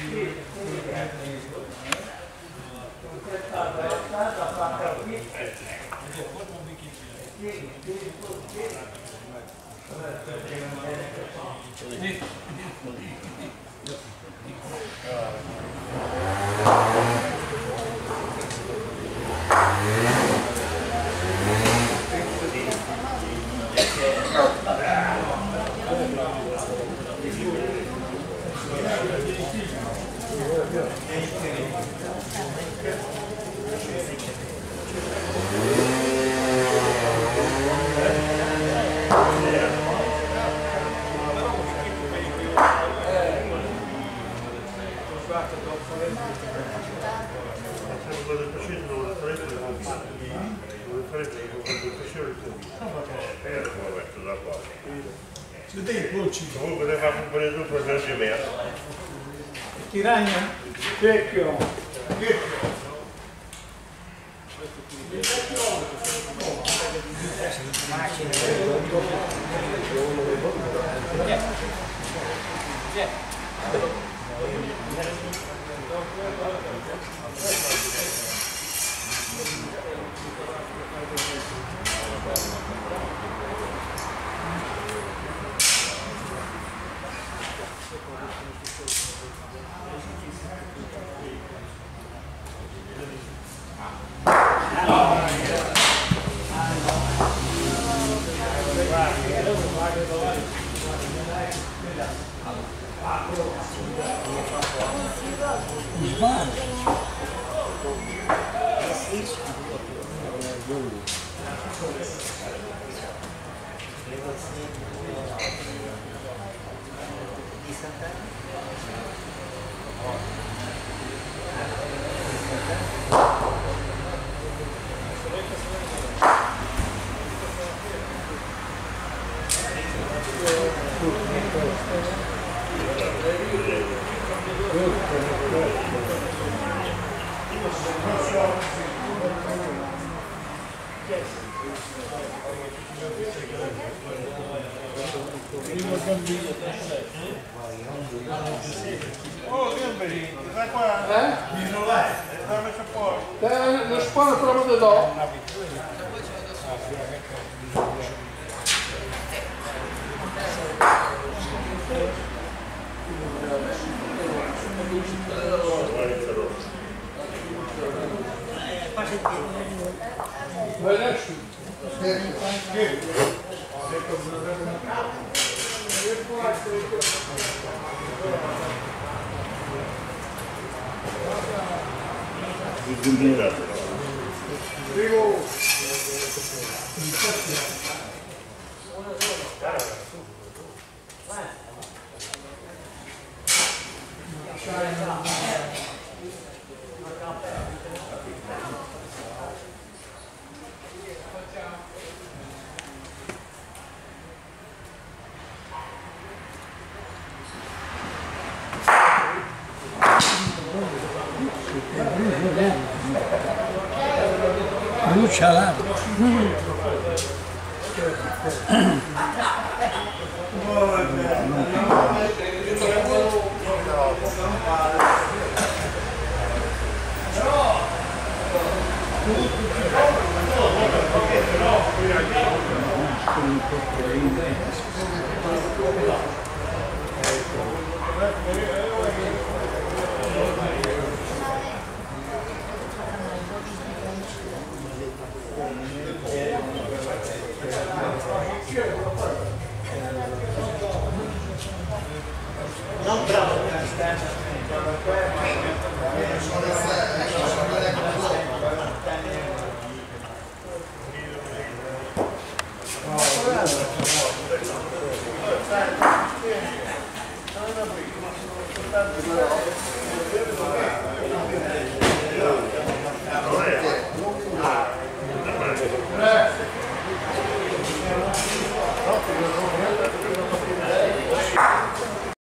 Yeah. No frente, eu vou no frente, eu vou fazer o cachorro É, Tiragna Vecchio. Vecchio. Yeah. Vai. É isso. De Santana. Thank you. Brasil para o cimento. Tiranha. Vecchio. Ô, Gamberi, vai com a... Eh? Não vai? Vai nessa porta. Eh, lo spano te lo Bu çalar. Thank you. Gracias.